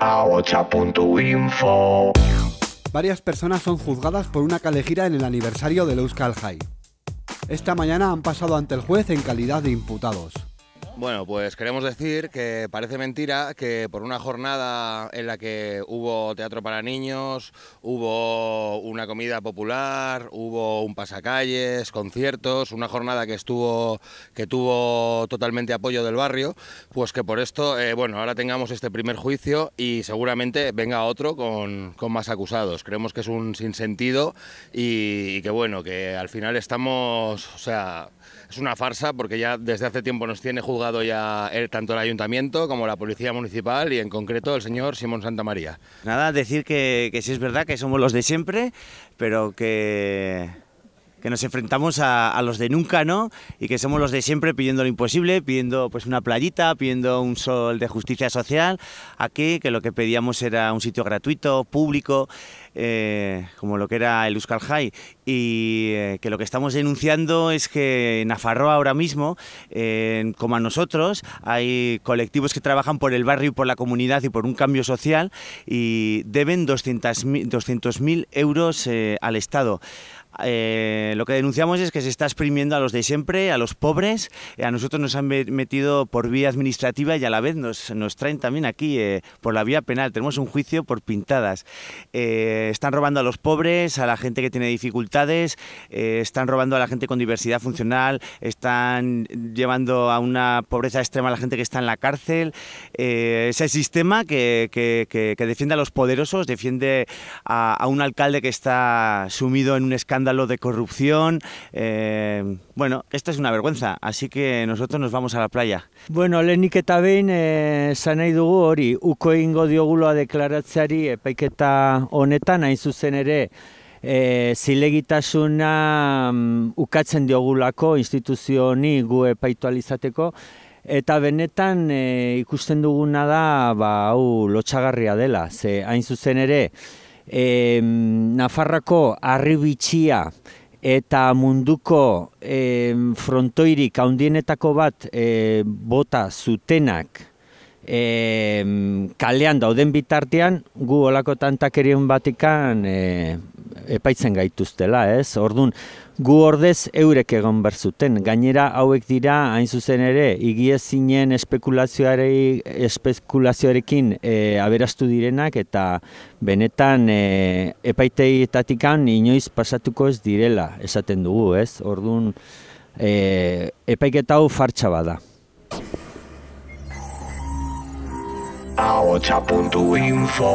ahocha.info Varias personas son juzgadas por una calejira en el aniversario del Euskal High. Esta mañana han pasado ante el juez en calidad de imputados. Bueno, pues queremos decir que parece mentira que por una jornada en la que hubo teatro para niños, hubo una comida popular, hubo un pasacalles, conciertos, una jornada que estuvo que tuvo totalmente apoyo del barrio, pues que por esto, eh, bueno, ahora tengamos este primer juicio y seguramente venga otro con, con más acusados. Creemos que es un sinsentido y, y que bueno, que al final estamos, o sea, es una farsa porque ya desde hace tiempo nos tiene juzgado ya el- tanto el ayuntamiento como la policía municipal y en concreto el señor Simón Santamaría. Nada, decir que, sí es verdad que somos los de siempre, pero que, nos enfrentamos a, a los de nunca, ¿no? Y que somos los de siempre pidiendo lo imposible, pidiendo pues una playita, pidiendo un sol de justicia social. Aquí, que lo que pedíamos era un sitio gratuito, público, eh, como lo que era el Euskal High, y eh, que lo que estamos denunciando es que en Nafarroa ahora mismo, eh, como a nosotros, hay colectivos que trabajan por el barrio y por la comunidad y por un cambio social y deben 200.000 200.000 euros eh, al Estado. Eh, lo que denunciamos es que se está exprimiendo a los de siempre, a los pobres. A nosotros nos han me- metido por vía administrativa y a la vez nos, traen también aquí por la vía penal. Tenemos un juicio por pintadas. Están robando a los pobres, a la gente que tiene dificultades, eh, están robando a la gente con diversidad funcional, están llevando a una pobreza extrema a la gente que está en la cárcel. Eh, ese sistema que, que- que- que defiende a los poderosos, defiende a, a un alcalde que está sumido en un escándalo de corrupción. Eh, bueno, esto es una vergüenza, así que nosotros nos vamos a la playa. Bueno, lehenik eta behin eh, esan nahi dugu hori uko egingo dioguloa deklaratzeari epaiketa honetan hain zuzen ere e, zilegitasuna mm, ukatzen diogulako instituzio honi gu epaitu ahal izateko. Eta benetan e, ikusten duguna da ba hau lotxagarria dela. Ze hain zuzen ere e, Nafarrako arribitxia eta munduko em, frontoirik handienetako bat e, bota zutenak em, kalean dauden bitartean gu olako tantakerien batikan e, epaitzen gaituztela, ez? Ordun gu ordez eurek egon behar zuten. Gainera hauek dira hain zuzen ere igiezinen espekulazioare, espekulazioarekin e, aberastu direnak eta benetan e, epaiteitatikan inoiz pasatuko ez direla esaten dugu, ez? Ordun e, epaiketa hau fartxa bada. ahocha.info